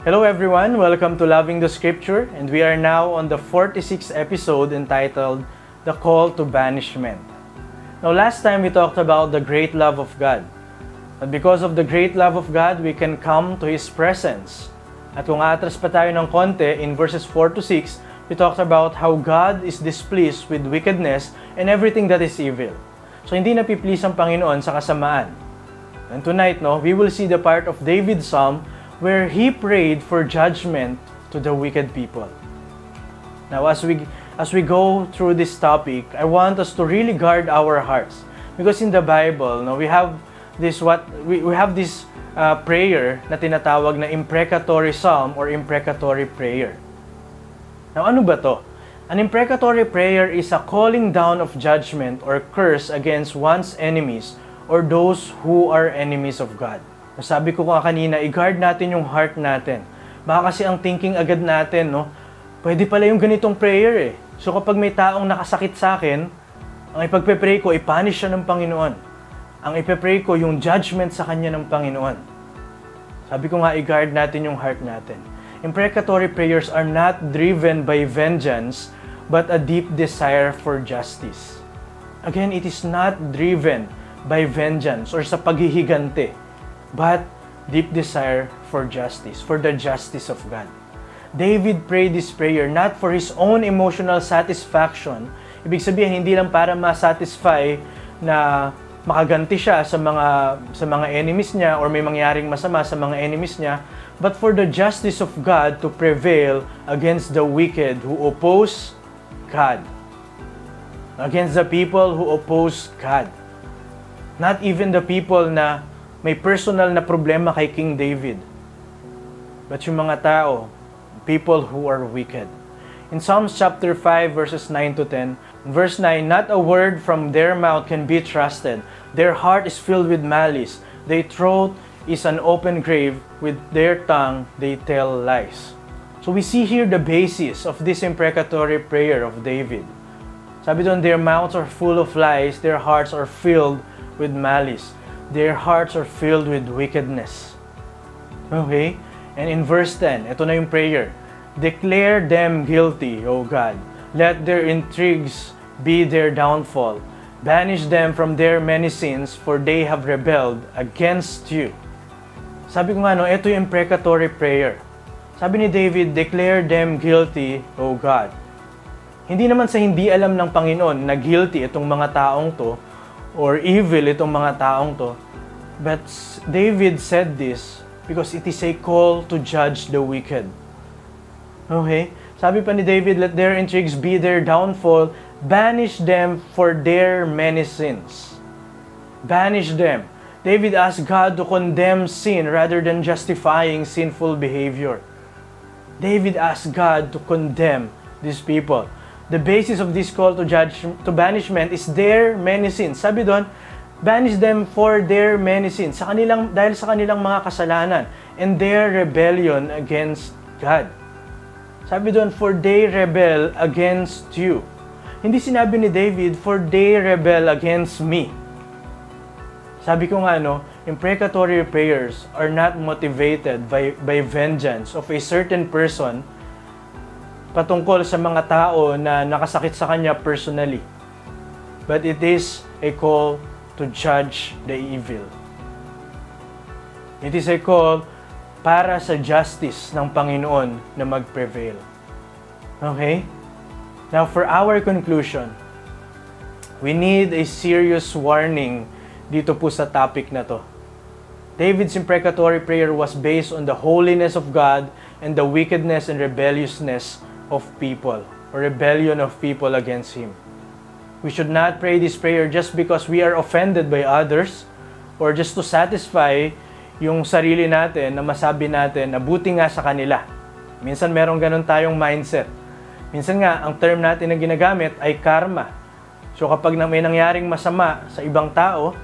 Hello everyone, welcome to Loving the Scripture, and we are now on the 46th episode entitled The Call to Banishment. Now, last time we talked about the great love of God. But because of the great love of God, we can come to His presence. At kung atras pa tayo ng konti, in verses 4 to 6, we talked about how God is displeased with wickedness and everything that is evil. So, hindi napiplease ang Panginoon sa kasamaan. And tonight, no, we will see the part of David's psalm where he prayed for judgment to the wicked people. Now, as we as we go through this topic, I want us to really guard our hearts because in the Bible, no, we have this what we, we have this uh, prayer na tinatawag na imprecatory psalm or imprecatory prayer. Now, ano ba to? An imprecatory prayer is a calling down of judgment or curse against one's enemies or those who are enemies of God. Sabi ko nga kanina, i-guard natin yung heart natin. Baka kasi ang thinking agad natin, no? Pwede pala yung ganitong prayer eh. So kapag may taong nakasakit sa akin, ang ipagpe-pray ko, i-punish siya ng Panginoon. Ang ipe-pray ko, yung judgment sa kanya ng Panginoon. Sabi ko nga, i-guard natin yung heart natin. Imprecatory prayers are not driven by vengeance, but a deep desire for justice. Again, it is not driven by vengeance or sa paghihigante, but deep desire for justice, for the justice of God. David prayed this prayer not for his own emotional satisfaction. Ibig sabihin, hindi lang para ma-satisfy na makaganti siya sa mga sa mga enemies niya or may mangyaring masama sa mga enemies niya, but for the justice of God to prevail against the wicked who oppose God. Against the people who oppose God. Not even the people na may personal na problema kay King David. But yung mga tao, people who are wicked. In Psalms chapter 5 verses 9 to 10, verse 9, Not a word from their mouth can be trusted. Their heart is filled with malice. Their throat is an open grave. With their tongue they tell lies. So we see here the basis of this imprecatory prayer of David. Sabi doon, their mouths are full of lies, their hearts are filled with malice. Their hearts are filled with wickedness. Okay? And in verse 10, ito na yung prayer. Declare them guilty, O God. Let their intrigues be their downfall. Banish them from their many sins, for they have rebelled against you. Sabi ko nga, no, ito yung imprecatory prayer. Sabi ni David, declare them guilty, O God. Hindi naman sa hindi alam ng Panginoon na guilty itong mga taong to, or evil itong mga taong to. But David said this because it is a call to judge the wicked. Okay? Sabi pa ni David, let their intrigues be their downfall, banish them for their many sins. Banish them. David asked God to condemn sin rather than justifying sinful behavior. David asked God to condemn these people. The basis of this call to judge to banishment is their many sins. Sabi doon, banish them for their many sins. Sa kanilang dahil sa kanilang mga kasalanan and their rebellion against God. Sabi doon, for they rebel against you. Hindi sinabi ni David, for they rebel against me. Sabi ko nga, no, imprecatory prayers are not motivated by, by vengeance of a certain person patungkol sa mga tao na nakasakit sa kanya personally. But it is a call to judge the evil. It is a call para sa justice ng Panginoon na mag-prevail. Okay? Now, for our conclusion, we need a serious warning dito po sa topic na to. David's imprecatory prayer was based on the holiness of God and the wickedness and rebelliousness of people or rebellion of people against Him. We should not pray this prayer just because we are offended by others or just to satisfy yung sarili natin na masabi natin na buti nga sa kanila. Minsan meron ganun tayong mindset. Minsan nga, ang term natin na ginagamit ay karma. So kapag may nangyaring masama sa ibang tao,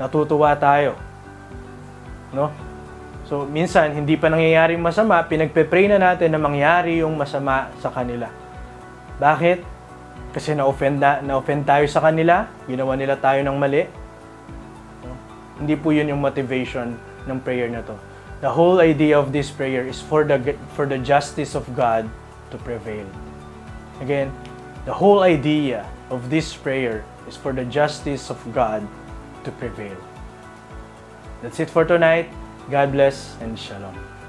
natutuwa tayo. No? So, minsan, hindi pa nangyayaring masama, pinagpe-pray na natin na mangyari yung masama sa kanila. Bakit? Kasi na-offend, na, na-offend tayo sa kanila, ginawa nila tayo ng mali. No? Hindi po yun yung motivation ng prayer na to. The whole idea of this prayer is for the for the justice of God to prevail. Again, the whole idea of this prayer is for the justice of God to prevail. That's it for tonight. God bless and shalom.